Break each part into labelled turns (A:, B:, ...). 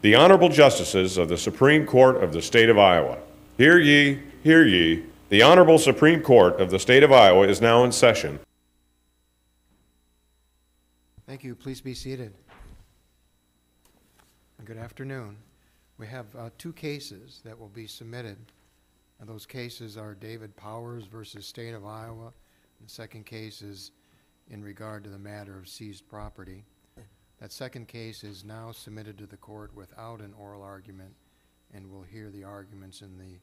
A: The Honorable Justices of the Supreme Court of the State of Iowa. Hear ye, hear ye. The Honorable Supreme Court of the State of Iowa is now in session.
B: Thank you. Please be seated. Good afternoon. We have uh, two cases that will be submitted. And those cases are David Powers versus State of Iowa. The second case is in regard to the matter of seized property. That second case is now submitted to the court without an oral argument, and we'll hear the arguments in the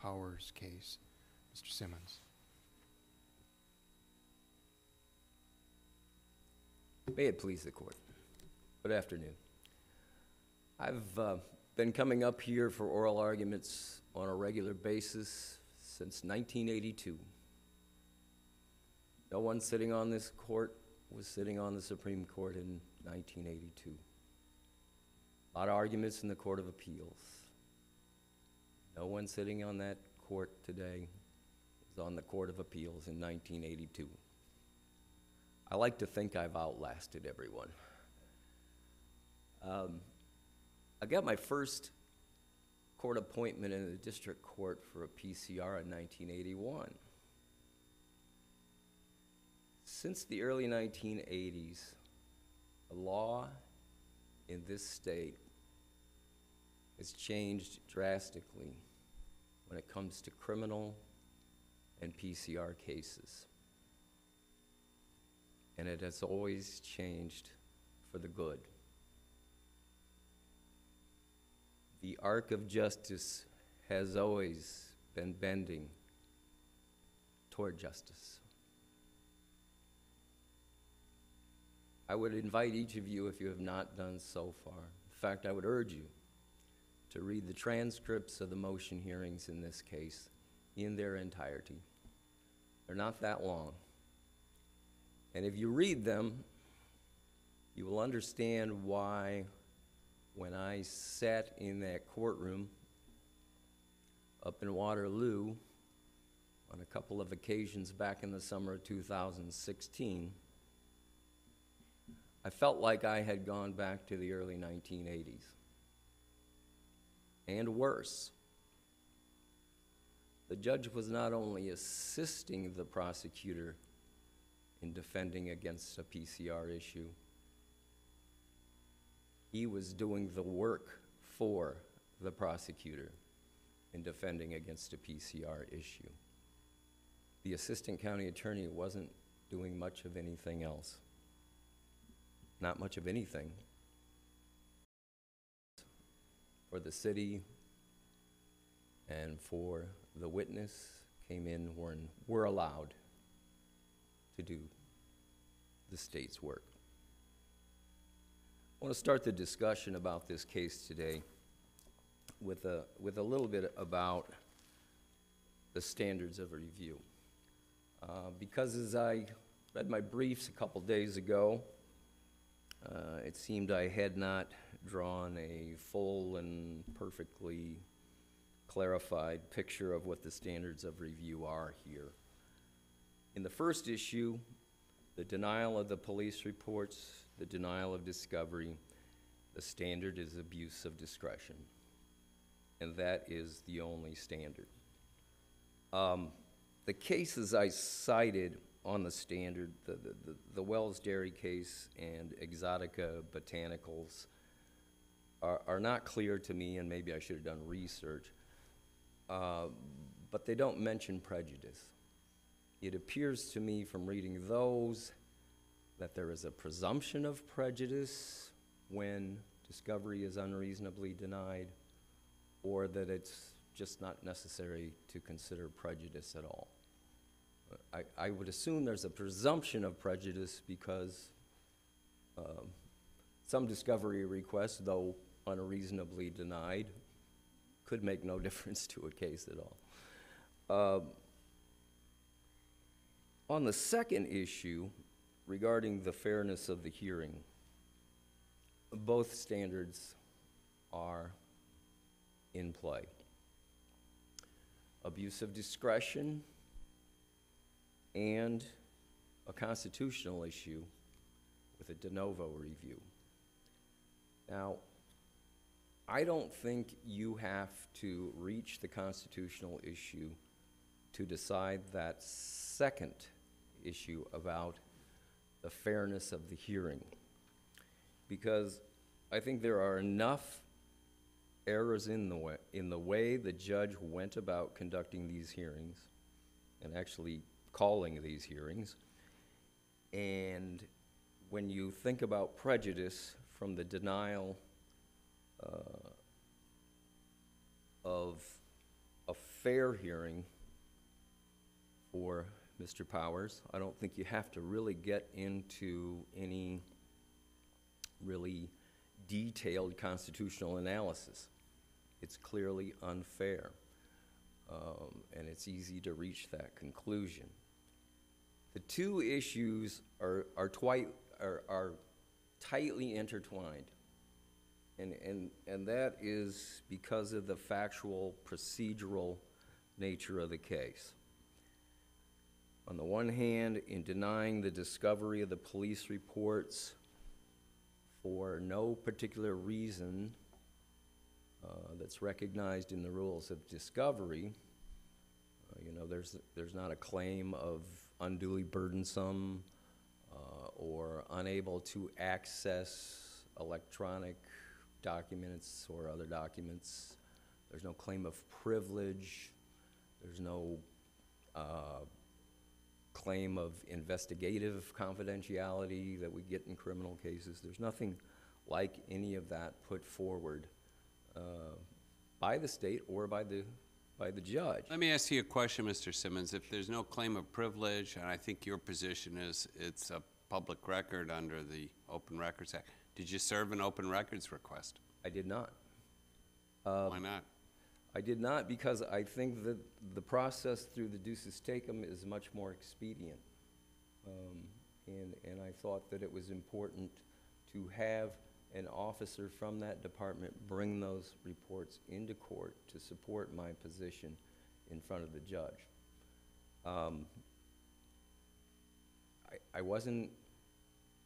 B: Powers case. Mr. Simmons.
C: May it please the court. Good afternoon. I've uh, been coming up here for oral arguments on a regular basis since 1982. No one sitting on this court was sitting on the Supreme Court in 1982. A lot of arguments in the Court of Appeals. No one sitting on that court today was on the Court of Appeals in 1982. I like to think I've outlasted everyone. Um, I got my first court appointment in the district court for a PCR in 1981. Since the early 1980s, the law in this state has changed drastically when it comes to criminal and PCR cases and it has always changed for the good. The arc of justice has always been bending toward justice. I would invite each of you, if you have not done so far, in fact, I would urge you to read the transcripts of the motion hearings in this case in their entirety. They're not that long. And if you read them, you will understand why, when I sat in that courtroom up in Waterloo on a couple of occasions back in the summer of 2016, I felt like I had gone back to the early 1980s. And worse, the judge was not only assisting the prosecutor in defending against a PCR issue. He was doing the work for the prosecutor in defending against a PCR issue. The assistant county attorney wasn't doing much of anything else. Not much of anything. For the city and for the witness came in when we're allowed to do the state's work. I want to start the discussion about this case today with a, with a little bit about the standards of review. Uh, because as I read my briefs a couple days ago, uh, it seemed I had not drawn a full and perfectly clarified picture of what the standards of review are here. In the first issue, the denial of the police reports, the denial of discovery, the standard is abuse of discretion. And that is the only standard. Um, the cases I cited on the standard, the, the, the, the Wells Dairy case and Exotica Botanicals, are, are not clear to me, and maybe I should have done research, uh, but they don't mention prejudice. It appears to me from reading those that there is a presumption of prejudice when discovery is unreasonably denied, or that it's just not necessary to consider prejudice at all. I, I would assume there's a presumption of prejudice because um, some discovery requests, though unreasonably denied, could make no difference to a case at all. Um, on the second issue regarding the fairness of the hearing, both standards are in play. Abuse of discretion and a constitutional issue with a de novo review. Now, I don't think you have to reach the constitutional issue to decide that second issue about the fairness of the hearing. Because I think there are enough errors in the way, in the way the judge went about conducting these hearings and actually calling these hearings. And when you think about prejudice from the denial uh, of a fair hearing for Mr. Powers, I don't think you have to really get into any really detailed constitutional analysis. It's clearly unfair, um, and it's easy to reach that conclusion. The two issues are, are, twi- are, are tightly intertwined. And, and, and that is because of the factual, procedural nature of the case. On the one hand, in denying the discovery of the police reports for no particular reason uh, that's recognized in the rules of discovery, uh, you know, there's, there's not a claim of unduly burdensome uh, or unable to access electronic documents or other documents. There's no claim of privilege. There's no uh, claim of investigative confidentiality that we get in criminal cases. There's nothing like any of that put forward uh, by the state or by the, by the judge.
D: Let me ask you a question, Mr. Simmons. If there's no claim of privilege, and I think your position is it's a public record under the Open Records Act, did you serve an open records request?
C: I did not.
D: Why not?
C: I did not because I think that the process through the duces tecum is much more expedient. Um, And, and I thought that it was important to have an officer from that department bring those reports into court to support my position in front of the judge. Um, I, I wasn't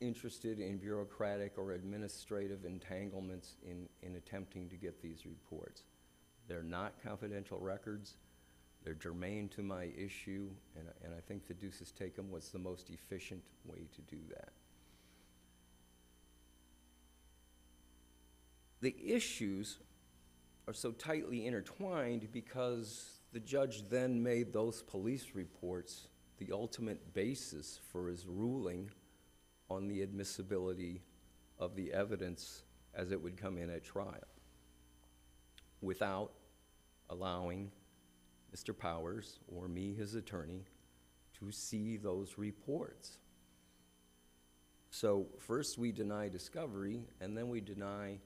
C: interested in bureaucratic or administrative entanglements in, in attempting to get these reports. They're not confidential records. They're germane to my issue, and, I- and I think the duces tecum was the most efficient way to do that. The issues are so tightly intertwined because the judge then made those police reports the ultimate basis for his ruling on the admissibility of the evidence as it would come in at trial without allowing Mr. Powers or me, his attorney, to see those reports. So first we deny discovery, and then we deny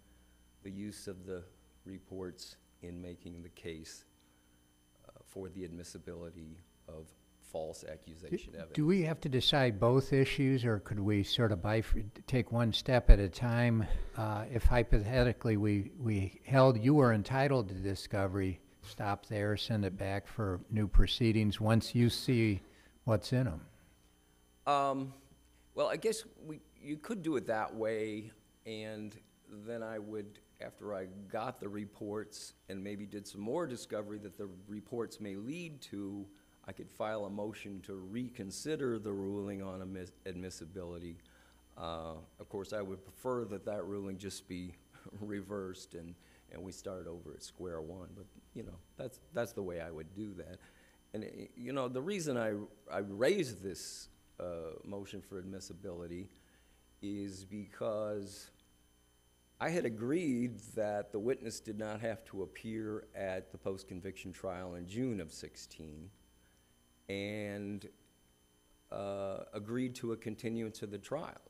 C: the use of the reports in making the case uh, for the admissibility of false accusation evidence.
E: Do we have to decide both issues, or could we sort of take one step at a time? Uh, if hypothetically we, we held you were entitled to discovery, stop there, send it back for new proceedings, once you see what's in them?
C: Um, well, I guess we, you could do it that way, and then I would, after I got the reports and maybe did some more discovery that the reports may lead to, I could file a motion to reconsider the ruling on admis- admissibility. Uh, of course, I would prefer that that ruling just be reversed and, and we start over at square one, but, you know, that's, that's the way I would do that. And, eh, you know, the reason I, I raised this, uh, motion for admissibility is because I had agreed that the witness did not have to appear at the post-conviction trial in June of sixteen, and, uh, agreed to a continuance of the trial.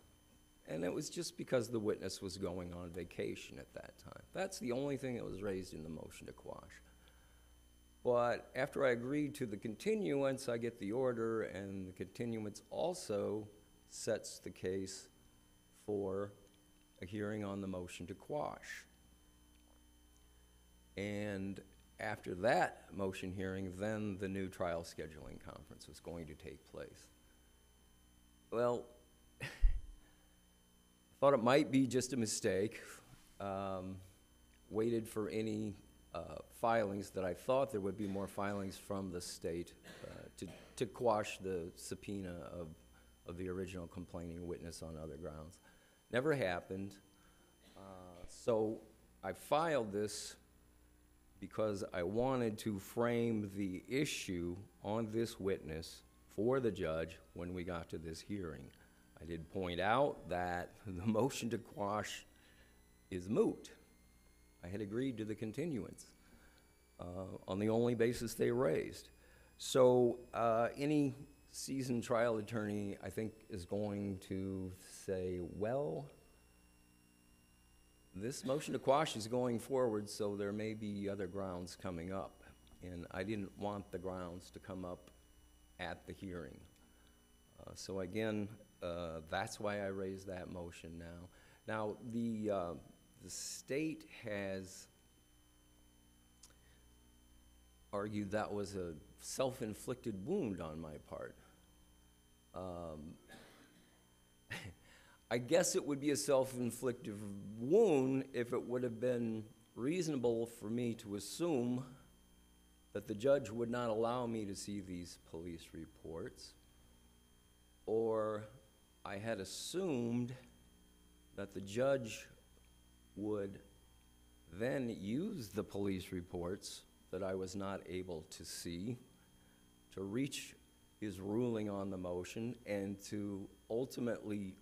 C: And it was just because the witness was going on vacation at that time. That's the only thing that was raised in the motion to quash. But after I agreed to the continuance, I get the order, and the continuance also sets the case for a hearing on the motion to quash. And after that motion hearing, then the new trial scheduling conference was going to take place. Well, I thought it might be just a mistake. Um, waited for any uh, filings, that I thought there would be more filings from the state uh, to to quash the subpoena of, of the original complaining witness on other grounds. Never happened. Uh, So I filed this because I wanted to frame the issue on this witness for the judge when we got to this hearing. I did point out that the motion to quash is moot. I had agreed to the continuance uh, on the only basis they raised. So uh, any seasoned trial attorney, I think, is going to say, well, this motion to quash is going forward, so there may be other grounds coming up. And I didn't want the grounds to come up at the hearing. Uh, So again, uh, that's why I raised that motion now. Now, the, uh, the state has argued that was a self-inflicted wound on my part. Um, I guess it would be a self-inflicted wound if it would have been reasonable for me to assume that the judge would not allow me to see these police reports, or I had assumed that the judge would then use the police reports that I was not able to see to reach his ruling on the motion and to ultimately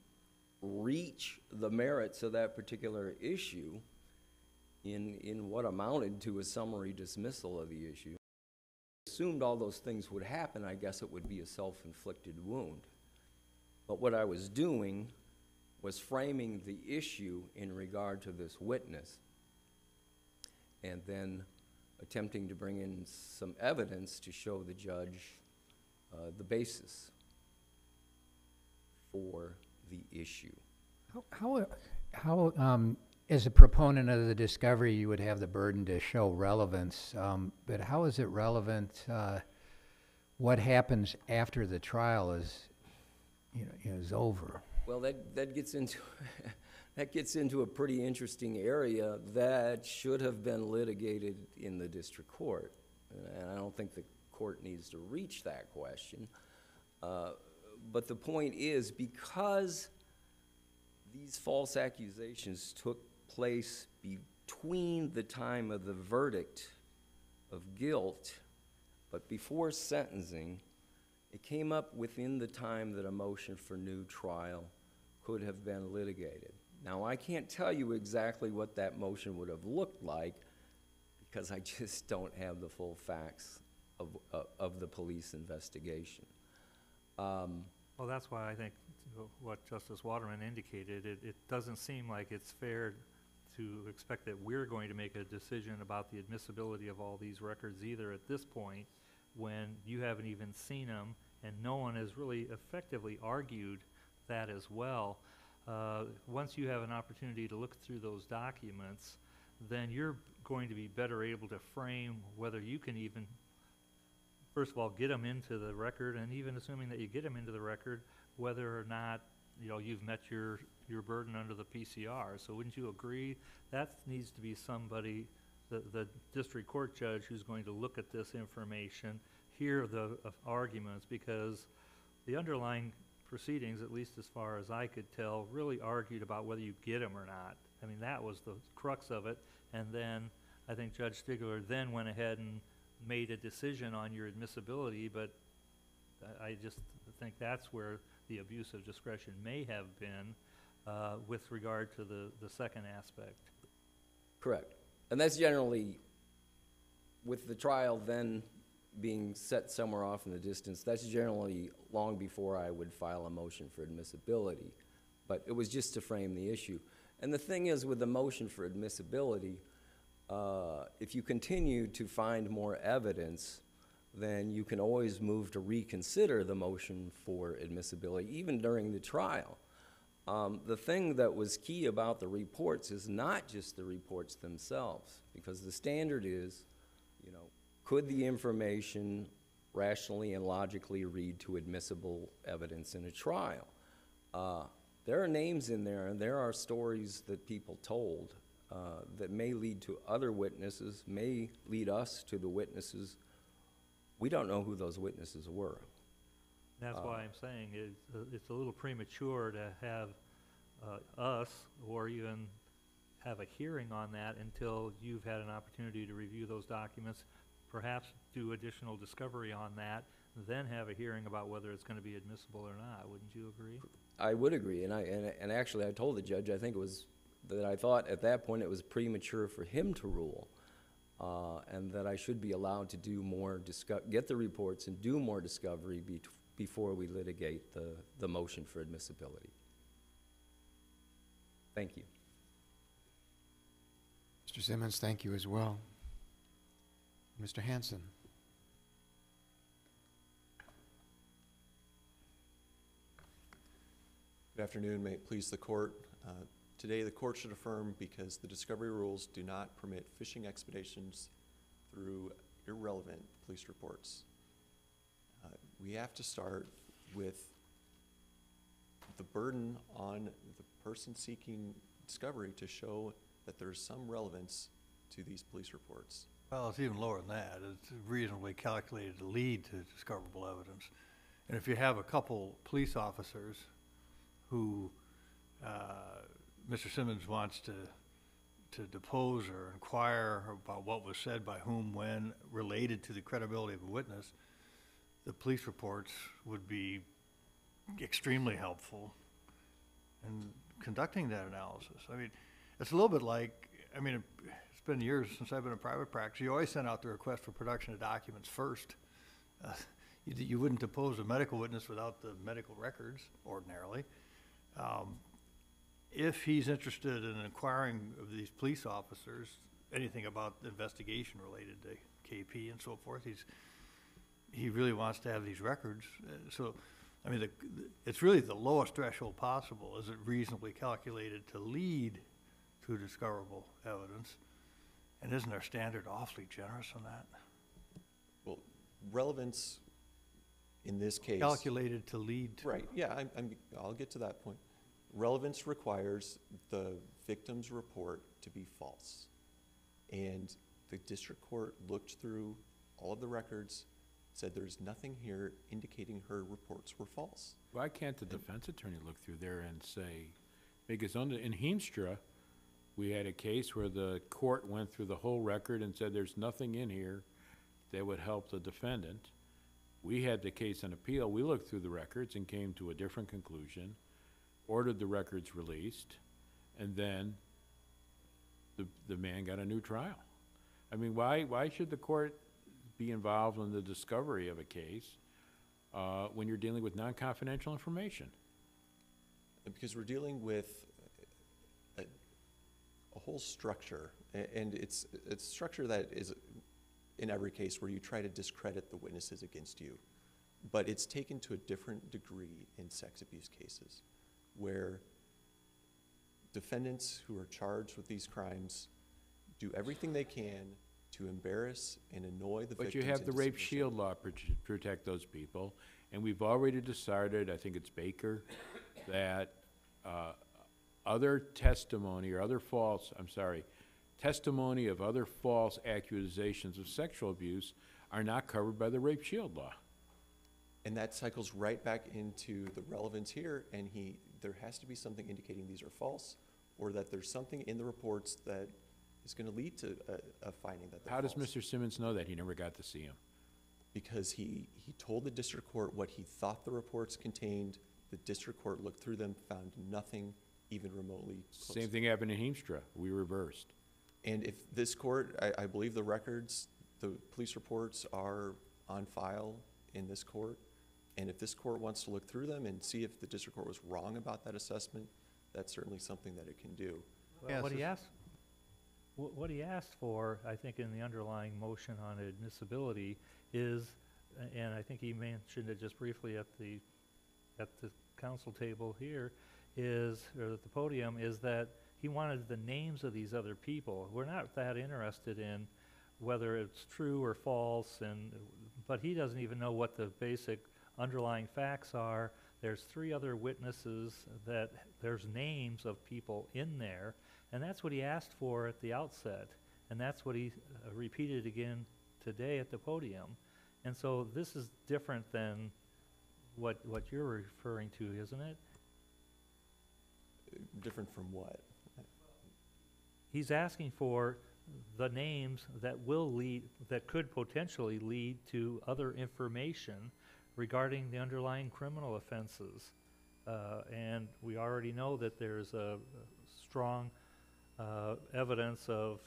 C: reach the merits of that particular issue in, in what amounted to a summary dismissal of the issue. Assumed all those things would happen, I guess it would be a self-inflicted wound. But what I was doing was framing the issue in regard to this witness and then attempting to bring in some evidence to show the judge uh, the basis for the issue.
E: How- How, how, um, as a proponent of the discovery, you would have the burden to show relevance, um, but how is it relevant, uh, what happens after the trial is, you know, is over?
C: Well, that, that gets into, that gets into a pretty interesting area that should have been litigated in the district court. And I don't think the court needs to reach that question. Uh, But the point is, because these false accusations took place between the time of the verdict of guilt, but before sentencing, it came up within the time that a motion for new trial could have been litigated. Now, I can't tell you exactly what that motion would have looked like because I just don't have the full facts of, of- the police investigation. Um,
F: Well, that's why I think what Justice Waterman indicated, it, it doesn't seem like it's fair to expect that we're going to make a decision about the admissibility of all these records either at this point, when you haven't even seen them, and no one has really effectively argued that as well. Uh, once you have an opportunity to look through those documents, then you're going to be better able to frame whether you can even first of all, get them into the record, and even assuming that you get them into the record, whether or not, you know, you've met your, your burden under the PCR. So wouldn't you agree? That needs to be somebody, the, the district court judge who's going to look at this information, hear the uh, arguments, because the underlying proceedings, at least as far as I could tell, really argued about whether you get them or not. I mean, that was the crux of it, and then I think Judge Stigler then went ahead and made a decision on your admissibility, but I, just think that's where the abuse of discretion may have been, uh, with regard to the, the second aspect.
C: Correct. And that's generally, with the trial then being set somewhere off in the distance, that's generally long before I would file a motion for admissibility. But it was just to frame the issue. And the thing is, with the motion for admissibility, uh, if you continue to find more evidence, then you can always move to reconsider the motion for admissibility, even during the trial. Um, the thing that was key about the reports is not just the reports themselves, because the standard is, you know, could the information rationally and logically read to admissible evidence in a trial? Uh, there are names in there, and there are stories that people told uh, that may lead to other witnesses, may lead us to the witnesses. We don't know who those witnesses were.
F: That's why I'm saying it's, uh, it's a little premature to have uh, us or even have a hearing on that until you've had an opportunity to review those documents, perhaps do additional discovery on that, then have a hearing about whether it's going to be admissible or not. Wouldn't you agree?
C: I would agree, and I, and, and actually, I told the judge, I think it was, that I thought at that point it was premature for him to rule, uh, and that I should be allowed to do more discuss, get the reports and do more discovery be, before we litigate the, the motion for admissibility. Thank you.
B: Mr. Simmons, thank you as well. Mr. Hanson?
G: Good afternoon, may it please the court. Uh, Today, the court should affirm because the discovery rules do not permit fishing expeditions through irrelevant police reports. Uh, We have to start with the burden on the person seeking discovery to show that there's some relevance to these police reports.
H: Well, it's even lower than that. It's reasonably calculated to lead to discoverable evidence. And if you have a couple police officers who, uh, Mr. Simmons wants to, to depose or inquire about what was said by whom, when, related to the credibility of a witness, the police reports would be extremely helpful in conducting that analysis. I mean, it's a little bit like, I mean, it's been years since I've been in private practice. You always send out the request for production of documents first. Uh, You, you wouldn't depose a medical witness without the medical records ordinarily. Um, If he's interested in inquiring of these police officers, anything about the investigation related to KP and so forth, he's, he really wants to have these records. Uh, So, I mean, the, it's really the lowest threshold possible. Is it reasonably calculated to lead to discoverable evidence? And isn't our standard awfully generous on that?
G: Well, relevance in this case.
H: Calculated to lead to.
G: Right, yeah, I'm, I'm, I'll get to that point. Relevance requires the victim's report to be false. And the district court looked through all of the records, said there's nothing here indicating her reports were false.
I: Why can't the defense attorney look through there and say, because under, in Heemstra, we had a case where the court went through the whole record and said there's nothing in here that would help the defendant. We had the case on appeal, we looked through the records and came to a different conclusion, ordered the records released, and then the, the man got a new trial. I mean, why, why should the court be involved in the discovery of a case uh, when you're dealing with non-confidential information.
G: Because we're dealing with a, a whole structure, and it's, it's a structure that is in every case where you try to discredit the witnesses against you. But it's taken to a different degree in sex abuse cases, where defendants who are charged with these crimes do everything they can to embarrass and annoy the victims.
I: But you have the
G: into
I: rape
G: submission.
I: shield law to protect those people, and we've already decided, I think it's Baker, that uh, other testimony or other false, I'm sorry, testimony of other false accusations of sexual abuse are not covered by the rape shield law.
G: And that cycles right back into the relevance here, and he, there has to be something indicating these are false, or that there's something in the reports that is gonna lead to a, a finding that they're
I: How does
G: false.
I: Mr. Simmons know that? He never got to see him.
G: Because he, he told the district court what he thought the reports contained, the district court looked through them, found nothing even remotely close.
I: Same thing happened in Heemstra. We reversed.
G: And if this court, I, I believe the records, the police reports are on file in this court. And if this court wants to look through them and see if the district court was wrong about that assessment, that's certainly something that it can do.
F: Well, What he asked, wh- what he asked for, I think in the underlying motion on admissibility is, a- and I think he mentioned it just briefly at the, at the counsel table here, is, or at the podium, is that he wanted the names of these other people. We're not that interested in whether it's true or false, and, but he doesn't even know what the basic underlying facts are. There's three other witnesses that, there's names of people in there, And that's what he asked for at the outset, and that's what he uh, repeated again today at the podium. And so this is different than what, what you're referring to, isn't it?
G: Different from what?
F: He's asking for the names that will lead, that could potentially lead to other information regarding the underlying criminal offenses. Uh, and we already know that there's a strong, uh, evidence of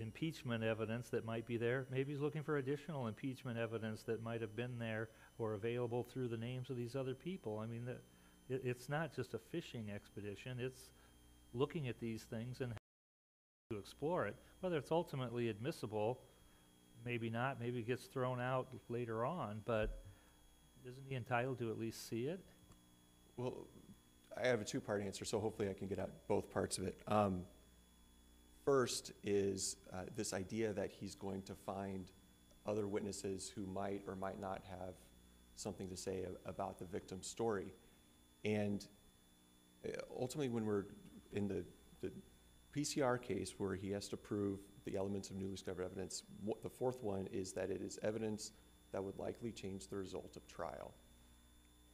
F: impeachment evidence that might be there. Maybe he's looking for additional impeachment evidence that might have been there or available through the names of these other people. I mean, the, it, it's not just a fishing expedition, it's looking at these things and to explore it. Whether it's ultimately admissible, maybe not, maybe it gets thrown out later on, but isn't he entitled to at least see it?
G: Well, I have a two-part answer, so hopefully I can get at both parts of it. Um, First is uh, this idea that he's going to find other witnesses who might or might not have something to say about the victim's story. And uh, ultimately, when we're in the, the PCR case where he has to prove the elements of newly discovered evidence, the fourth one is that it is evidence that would likely change the result of trial.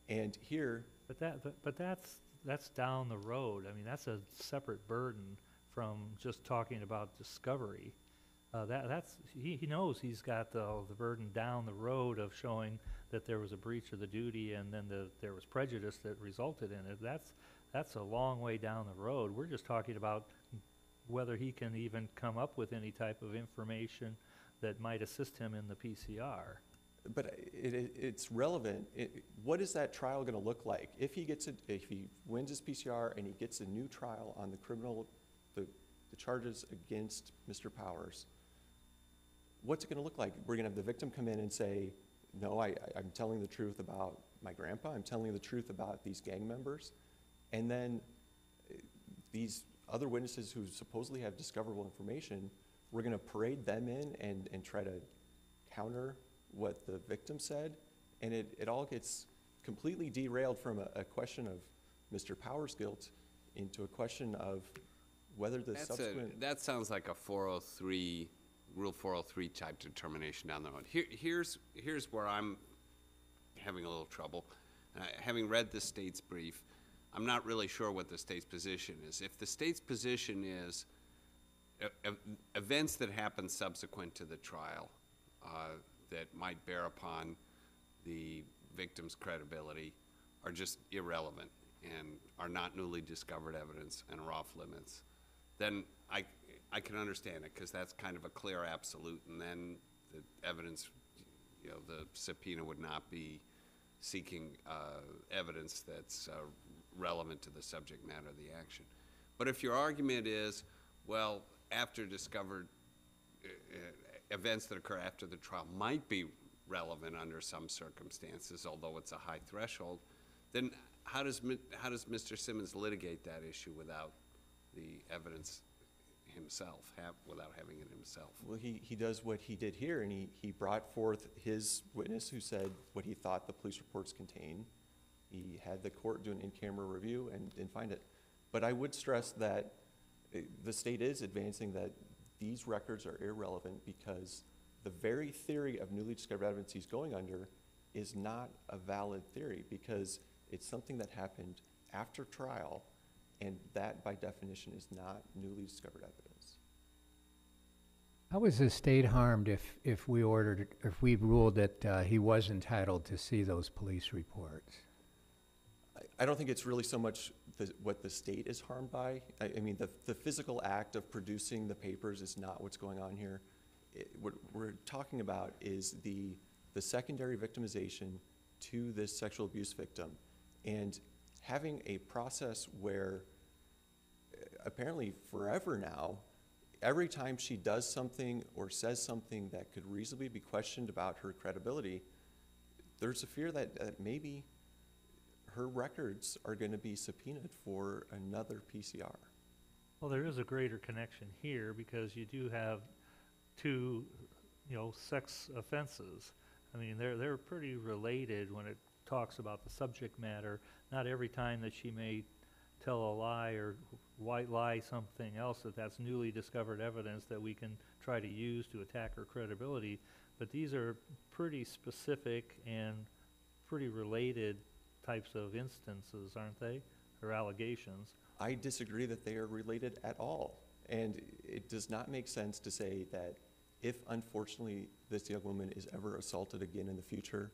G: And here,
F: But that, but- but that's, that's down the road. I mean, that's a separate burden from just talking about discovery. Uh, that, that's, he, he knows he's got the, the burden down the road of showing that there was a breach of the duty and then the, there was prejudice that resulted in it. That's, that's a long way down the road. We're just talking about whether he can even come up with any type of information that might assist him in the PCR.
G: But it, it, it's relevant. It, what is that trial going to look like? If he gets a, if he wins his PCR and he gets a new trial on the criminal, the, the charges against Mr. Powers, what's it going to look like? We're going to have the victim come in and say, no, I, I'm telling the truth about my grandpa. I'm telling the truth about these gang members. And then eh, these other witnesses who supposedly have discoverable information, we're going to parade them in and, and try to counter what the victim said, and it, it all gets completely derailed from a, a question of Mr. Powers' guilt into a question of whether the
D: That's a,
G: subsequent.
D: that sounds like a 403, Rule 403 type determination down the road. Here, here's, here's where I'm having a little trouble. Uh, Having read the state's brief, I'm not really sure what the state's position is. If the state's position is ev- events that happen subsequent to the trial uh, that might bear upon the victim's credibility are just irrelevant and are not newly discovered evidence and are off limits, then I, I can understand it, because that's kind of a clear absolute, and then the evidence, you know, the subpoena would not be seeking uh, evidence that's uh, relevant to the subject matter of the action. But if your argument is, well, after discovered uh, uh, events that occur after the trial might be relevant under some circumstances, although it's a high threshold, then how does, how does Mr. Simmons litigate that issue without the evidence himself, have, without having it himself?
G: Well, he, he does what he did here, and he, he brought forth his witness who said what he thought the police reports contained. He had the court do an in-camera review and, didn't find it. But I would stress that uh, the state is advancing that these records are irrelevant because the very theory of newly discovered evidence he's going under is not a valid theory because it's something that happened after trial, and that by definition is not newly discovered evidence.
E: How was the state harmed if, if we ordered, if we ruled that uh, he was entitled to see those police reports?
G: I- I don't think it's really so much the, what the state is harmed by. I, I mean, the, the physical act of producing the papers is not what's going on here. It, what we're talking about is the, the secondary victimization to this sexual abuse victim. And having a process where uh, apparently forever now, every time she does something or says something that could reasonably be questioned about her credibility, there's a fear that, that maybe her records are going to be subpoenaed for another PCR.
F: Well, there is a greater connection here because you do have two, you know, sex offenses. I mean, they're, they're pretty related when it talks about the subject matter. Not every time that she may tell a lie or white lie something else, that that's newly discovered evidence that we can try to use to attack her credibility. But these are pretty specific and pretty related types of instances, aren't they? Or allegations.
G: I disagree that they are related at all. And it does not make sense to say that if unfortunately this young woman is ever assaulted again in the future,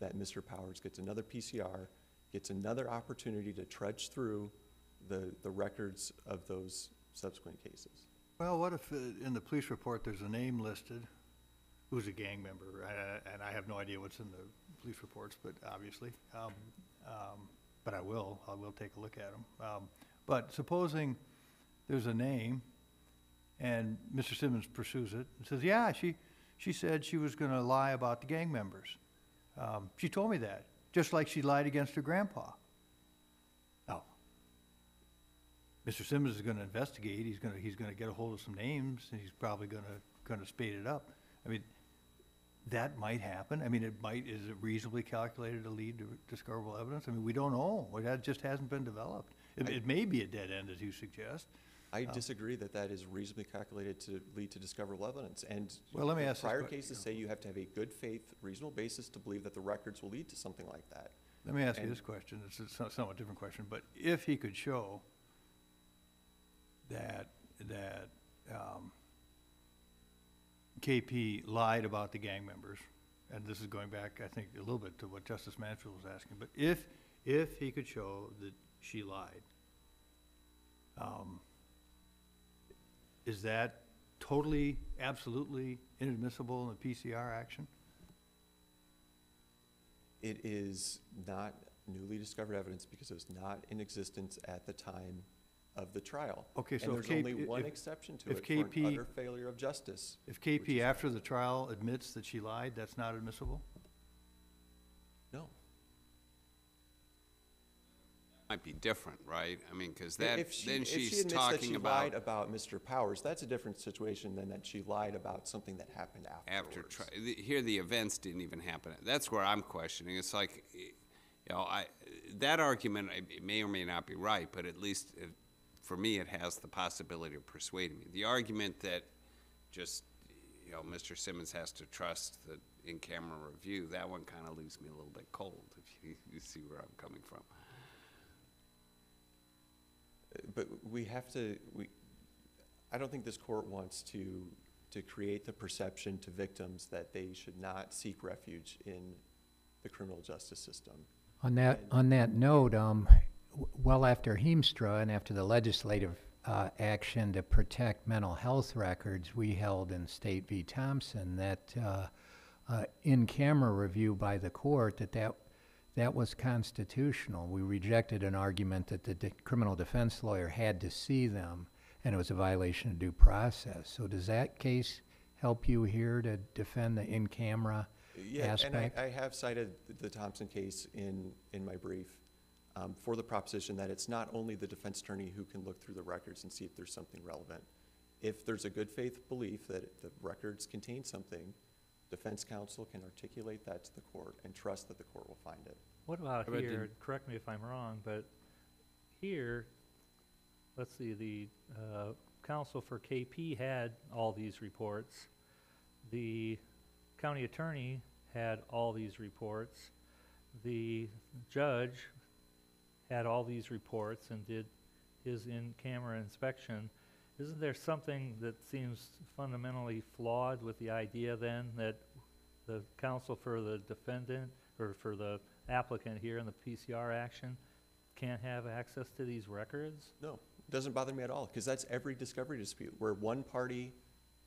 G: that Mr. Powers gets another PCR, gets another opportunity to trudge through the, the records of those subsequent cases.
H: Well, what if uh, in the police report, there's a name listed who's a gang member? uh, And I have no idea what's in the police reports, but obviously, um, um, but I will, I will take a look at them. But supposing there's a name and Mr. Simmons pursues it and says, yeah, she, she said she was gonna lie about the gang members. Um, She told me that, just like she lied against her grandpa. Now, Mr. Simmons is gonna investigate, he's gonna, he's gonna get a hold of some names, and he's probably gonna, gonna spade it up. I mean, that might happen, I mean, it might, is it reasonably calculated to lead to discoverable evidence? I mean, we don't know, Well, that just hasn't been developed. It,
G: I-
H: it may be a dead end, as you suggest.
G: I disagree that that is reasonably calculated to lead to discoverable evidence. And
H: Well, let me ask this
G: prior
H: que-
G: cases say you have to have a good faith, reasonable basis to believe that the records will lead to something like that.
H: Let me ask you this question, it's a so- somewhat different question, but if he could show that, that, um, KP lied about the gang members, and this is going back, I think, a little bit to what Justice Mansfield was asking, but if, if he could show that she lied, um, is that totally, absolutely inadmissible in a PCR action?
G: It is not newly discovered evidence because it was not in existence at the time of the trial.
H: Okay, so
G: And
H: if
G: there's only one
H: if-
G: exception to
H: if
G: it for an
H: KP
G: utter failure of justice.
H: If KP, after the trial, admits that she lied, that's not admissible?
G: No.
D: Might be different, right? I mean, because that,
G: if she-
D: then
G: if she
D: she's
G: admits that
D: talking
G: she
D: about
G: lied about Mr. Powers, that's a different situation than that she lied about something that happened
D: after,
G: afterwards.
D: tri- the- here the events didn't even happen. That's where I'm questioning. It's like, you know, I, that argument it may or may not be right, but at least it, for me, it has the possibility of persuading me. The argument that just, you know, Mr. Simmons has to trust the in-camera review, that one kind of leaves me a little bit cold, if you, you see where I'm coming from.
G: But we have to, we, I don't think this court wants to, to create the perception to victims that they should not seek refuge in the criminal justice system.
E: On that, on that note, um, w- well after Heemstra and after the legislative, uh, action to protect mental health records, we held in State v. Thompson that, uh, uh, in-camera review by the court, that that, that was constitutional. We rejected an argument that the de- criminal defense lawyer had to see them, and it was a violation of due process. So does that case help you here to defend the in-camera
G: Yeah, and? I, I have cited the Thompson case in, in my brief um, for the proposition that it's not only the defense attorney who can look through the records and see if there's something relevant. If there's a good faith belief that the records contain something, defense counsel can articulate that to the court and trust that the court will find it.
F: What about
I: How about
F: here,
I: the-
F: correct me if I'm wrong, but here, let's see, the, uh, counsel for KP had all these reports. The county attorney had all these reports. The judge had all these reports and did his in-camera inspection. Isn't there something that seems fundamentally flawed with the idea then that the counsel for the defendant, or for the applicant here in the PCR action, can't have access to these records?
G: No, it doesn't bother me at all, because that's every discovery dispute, where one party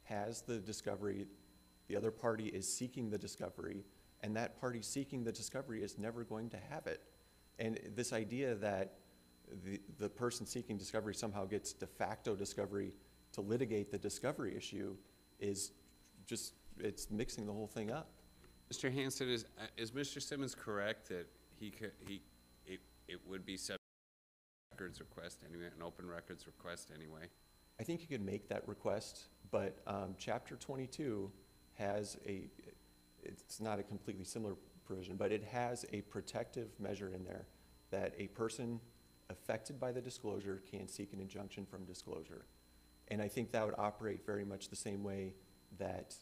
G: has the discovery, the other party is seeking the discovery, and that party seeking the discovery is never going to have it. And this idea that the, the person seeking discovery somehow gets de facto discovery to litigate the discovery issue is just, it's mixing the whole thing up.
D: Mr. Hanson, is, uh, is Mr. Simmons correct that he could, he, it, it would be subject to records request anyway, an open records request anyway?
G: I think you could make that request, but um, chapter 22 has a, it's not a completely similar provision, but it has a protective measure in there that a person affected by the disclosure can seek an injunction from disclosure. And I think that would operate very much the same way that,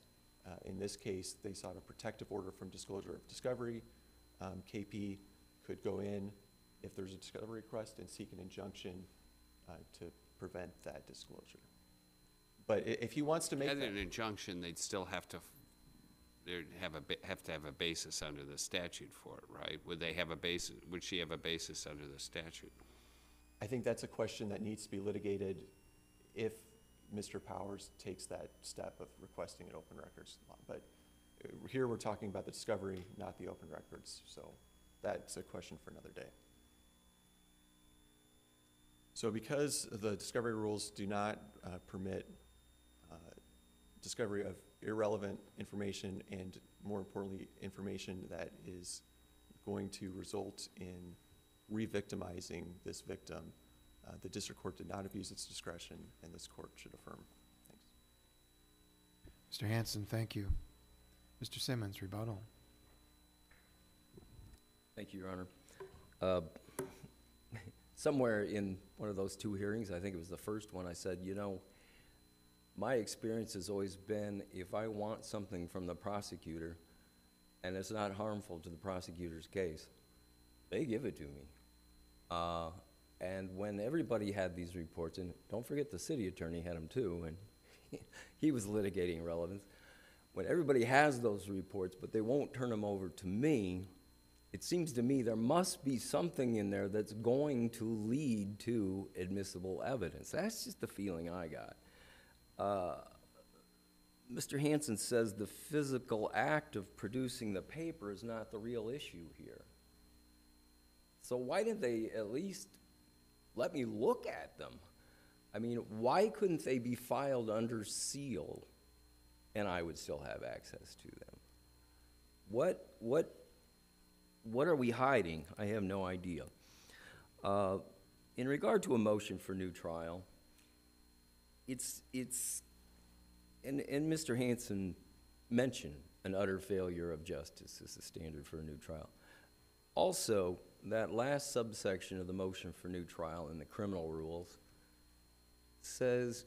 G: uh, in this case, they sought a protective order from disclosure of discovery. Um, KP could go in if there's a discovery request and seek an injunction uh, to prevent that disclosure. But if he wants to make that.
D: an injunction, they'd still have to, they'd have a, have to have a basis under the statute for it, right? Would they have a basis, would she have a basis under the statute?
G: I think that's a question that needs to be litigated if Mr. Powers takes that step of requesting an open records law. But uh, here we're talking about the discovery, not the open records, so that's a question for another day. So because the discovery rules do not uh, permit uh, discovery of irrelevant information and more importantly, information that is going to result in re-victimizing this victim, uh, the district court did not abuse its discretion and this court should affirm. Thanks.
B: Mr. Hanson, thank you. Mr. Simmons, rebuttal.
C: Thank you, Your Honor. Uh, Somewhere in one of those two hearings, I think it was the first one, I said, you know, my experience has always been if I want something from the prosecutor and it's not harmful to the prosecutor's case, they give it to me. Uh, And when everybody had these reports, and don't forget the city attorney had them too, and he was litigating relevance. When everybody has those reports, but they won't turn them over to me, it seems to me there must be something in there that's going to lead to admissible evidence. That's just the feeling I got. Uh, Mr. Hanson says the physical act of producing the paper is not the real issue here. So why didn't they at least let me look at them? I mean, why couldn't they be filed under seal and I would still have access to them? What, what, what are we hiding? I have no idea. Uh, in regard to a motion for new trial, it's, it's, and, and Mr. Hanson mentioned an utter failure of justice as the standard for a new trial. Also, that last subsection of the motion for new trial in the criminal rules says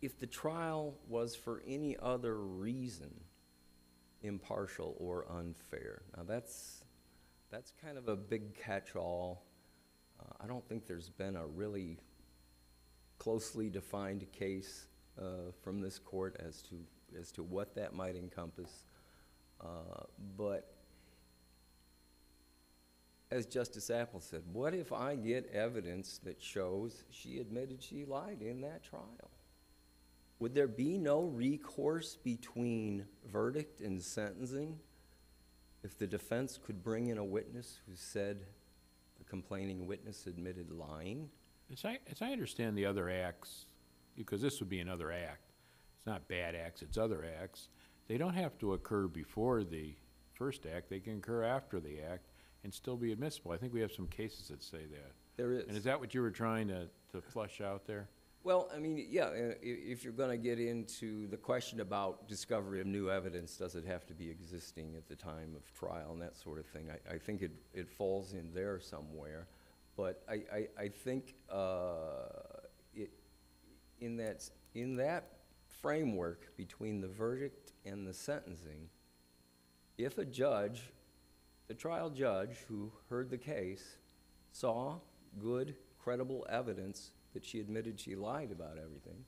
C: if the trial was for any other reason impartial or unfair. Now, that's, that's kind of a big catch-all. Uh, I don't think there's been a really closely defined case uh, from this court as to, as to what that might encompass. Uh, But as Justice Appel said, what if I get evidence that shows she admitted she lied in that trial? Would there be no recourse between verdict and sentencing if the defense could bring in a witness who said the complaining witness admitted lying?
I: As I, as I understand the other acts, because this would be another act, it's not bad acts, it's other acts, they don't have to occur before the first act, they can occur after the act and still be admissible. I think we have some cases that say that.
C: There is.
I: And is that what you were trying to, to flush out there?
C: Well, I mean, yeah, uh, i- if you're going to get into the question about discovery of new evidence, does it have to be existing at the time of trial and that sort of thing? I, I think it, it falls in there somewhere. But I, I, I think uh, it, in that, in that framework between the verdict and the sentencing, if a judge, the trial judge who heard the case, saw good, credible evidence that she admitted she lied about everything,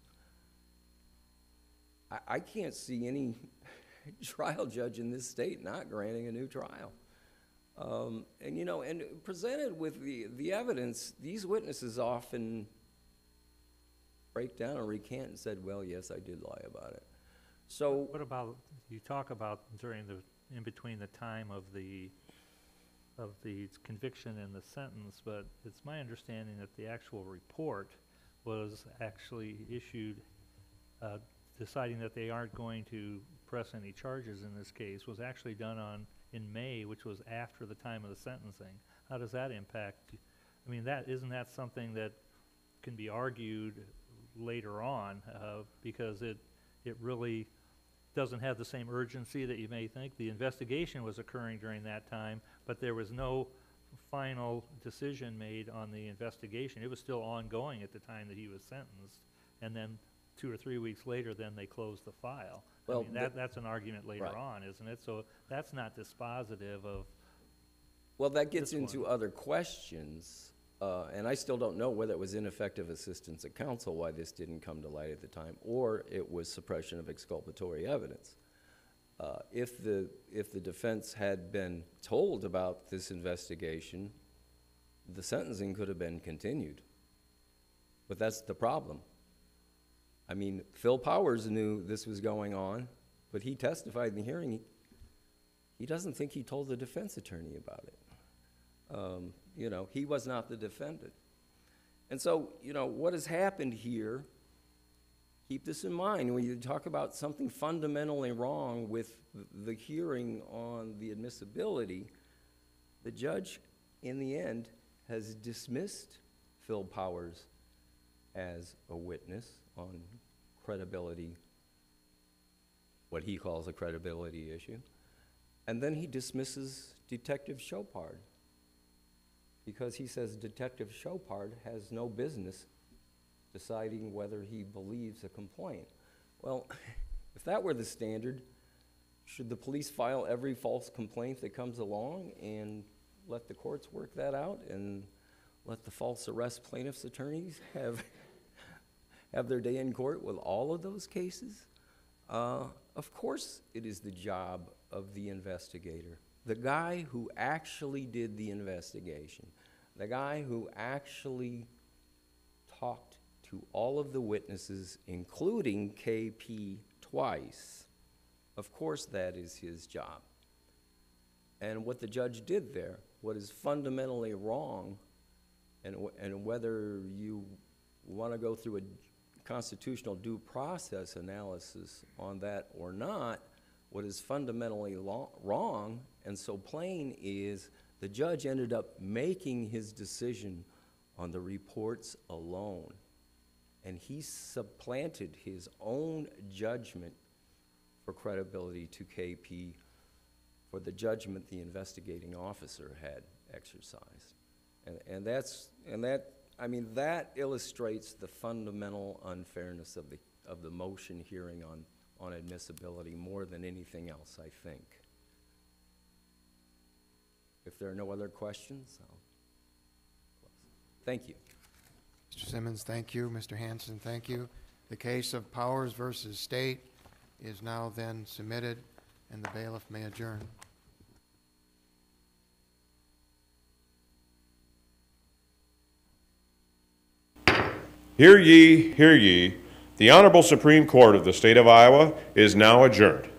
C: I, I can't see any trial judge in this state not granting a new trial. Um, and, you know, and presented with the, the evidence, these witnesses often break down and recant and said, well, yes, I did lie about it. So,
F: What about, you talk about during the, in between the time of the, of the conviction and the sentence, but it's my understanding that the actual report was actually issued, uh, deciding that they aren't going to press any charges in this case, was actually done on, in May, which was after the time of the sentencing. How does that impact, I mean, that, isn't that something that can be argued later on, uh, because it, it really doesn't have the same urgency that you may think. The investigation was occurring during that time, but there was no final decision made on the investigation. It was still ongoing at the time that he was sentenced, and then two or three weeks later, then they closed the file. I
C: Well,
F: mean, that, that's an argument later
C: Right.
F: on, isn't it? So that's not dispositive of,
C: Well, that gets
F: This
C: into other questions, uh, and I still don't know whether it was ineffective assistance of counsel why this didn't come to light at the time, or it was suppression of exculpatory evidence. Uh, If the, if the defense had been told about this investigation, the sentencing could have been continued. But that's the problem. I mean, Phil Powers knew this was going on, but he testified in the hearing, he- he doesn't think he told the defense attorney about it. Um, You know, he was not the defendant. And so, you know, what has happened here, keep this in mind, when you talk about something fundamentally wrong with the hearing on the admissibility, the judge, in the end, has dismissed Phil Powers as a witness on credibility, what he calls a credibility issue. And then he dismisses Detective Chopard because he says Detective Chopard has no business deciding whether he believes a complaint. Well, if that were the standard, should the police file every false complaint that comes along and let the courts work that out and let the false arrest plaintiffs' attorneys have, have their day in court with all of those cases? Uh, Of course, it is the job of the investigator, the guy who actually did the investigation, the guy who actually talked to all of the witnesses, including KP twice. Of course, that is his job. And what the judge did there, what is fundamentally wrong, and, and whether you want to go through a constitutional due process analysis on that or not, what is fundamentally wrong and so plain is the judge ended up making his decision on the reports alone. And he supplanted his own judgment for credibility to KP for the judgment the investigating officer had exercised. And, and that's, and that, I mean, that illustrates the fundamental unfairness of the, of the motion hearing on, on admissibility more than anything else, I think. If there are no other questions, I'll close. Thank you.
B: Mr. Simmons, thank you. Mr. Hanson, thank you. The case of Powers versus State is now then submitted, and the bailiff may adjourn.
A: Hear ye, hear ye. The Honorable Supreme Court of the State of Iowa is now adjourned.